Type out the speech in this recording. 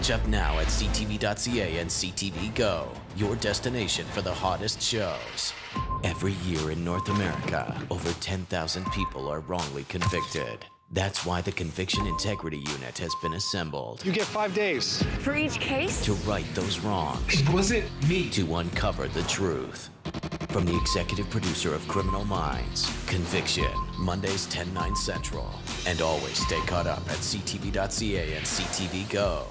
Catch up now at ctv.ca and CTV Go, your destination for the hottest shows. Every year in North America, over 10,000 people are wrongly convicted. That's why the Conviction Integrity Unit has been assembled You get five days. For each case? to right those wrongs, It wasn't me. to uncover the truth. From the executive producer of Criminal Minds, Conviction, Mondays 10, 9 central. And always stay caught up at ctv.ca and ctv.go.